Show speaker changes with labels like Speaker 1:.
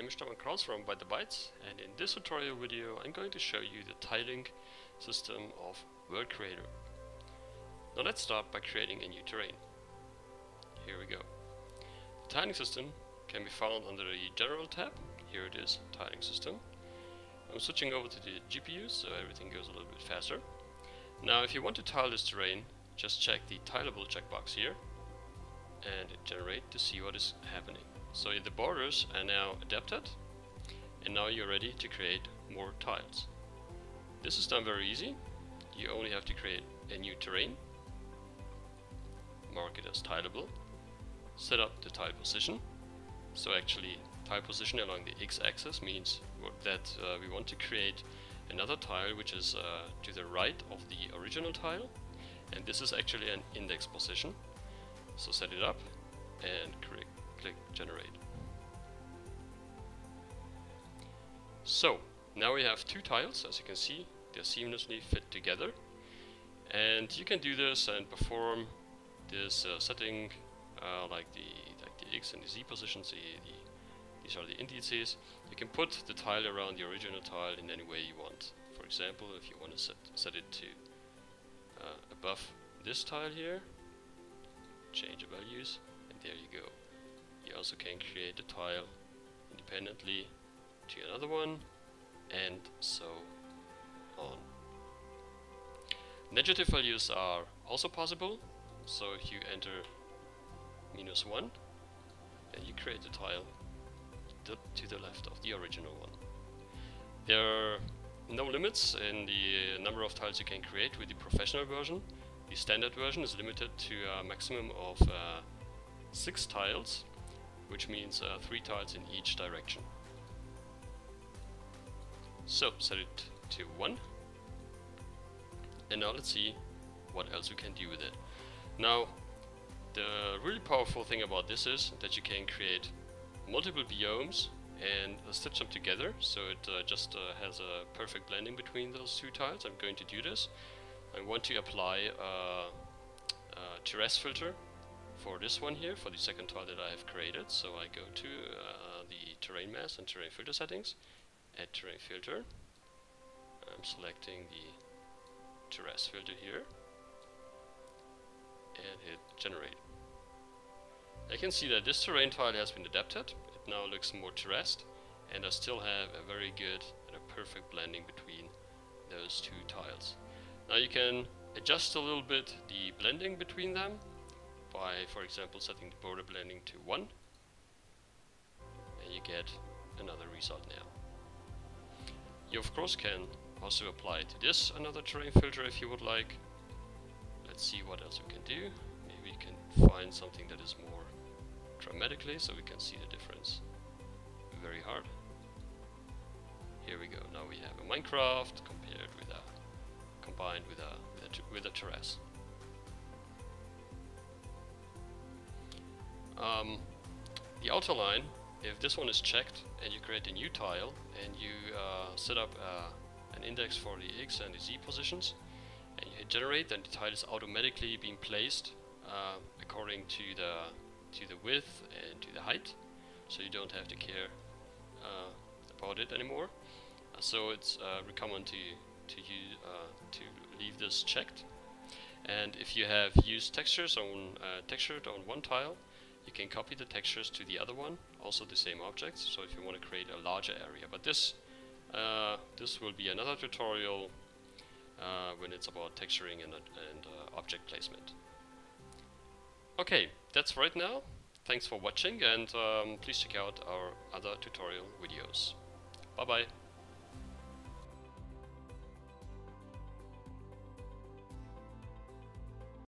Speaker 1: name is Stefan Kraus from BiteTheBytes and in this tutorial video I'm going to show you the tiling system of World Creator. Now let's start by creating a new terrain. Here we go. The tiling system can be found under the General tab. Here it is, Tiling System. I'm switching over to the GPU so everything goes a little bit faster. Now if you want to tile this terrain, just check the tileable checkbox here and generate to see what is happening. So the borders are now adapted and now you're ready to create more tiles. This is done very easy. You only have to create a new terrain, mark it as tileable, set up the tile position. So actually tile position along the x-axis means that uh, we want to create another tile which is uh, to the right of the original tile and this is actually an index position. So set it up and click click generate. So now we have two tiles. As you can see they're seamlessly fit together. And you can do this and perform this uh, setting uh, like the like the x and the z positions the, the, these are the indices. You can put the tile around the original tile in any way you want. For example if you want to set, set it to uh, above this tile here change the values and there you go you also can create a tile independently to another one and so on. Negative values are also possible, so if you enter minus 1 then you create a tile to the left of the original one. There are no limits in the number of tiles you can create with the professional version. The standard version is limited to a maximum of uh, 6 tiles which means uh, three tiles in each direction. So set it to 1 and now let's see what else we can do with it. Now the really powerful thing about this is that you can create multiple biomes and stitch them together so it uh, just uh, has a perfect blending between those two tiles. I'm going to do this. I want to apply a, a terrace filter for this one here, for the second tile that I have created. So I go to uh, the terrain mask and terrain filter settings, add terrain filter. I'm selecting the terrace filter here and hit generate. I can see that this terrain tile has been adapted. It now looks more terraced and I still have a very good and a perfect blending between those two tiles. Now you can adjust a little bit the blending between them by, for example, setting the border blending to 1 and you get another result now. You of course can also apply to this another terrain filter if you would like. Let's see what else we can do. Maybe we can find something that is more dramatically so we can see the difference very hard. Here we go. Now we have a Minecraft combined with a with a, terrace. Um, the auto align, if this one is checked and you create a new tile and you uh, set up uh, an index for the X and the Z positions and you hit generate then the tile is automatically being placed uh, according to the to the width and to the height so you don't have to care uh, about it anymore uh, so it's uh, recommend to to use to leave this checked and if you have used textures on textured on one tile you can copy the textures to the other one, also the same objects, so if you want to create a larger area. But this, uh, this will be another tutorial uh, when it's about texturing and, and uh, object placement. Okay, that's right now. Thanks for watching and um, please check out our other tutorial videos. Bye bye.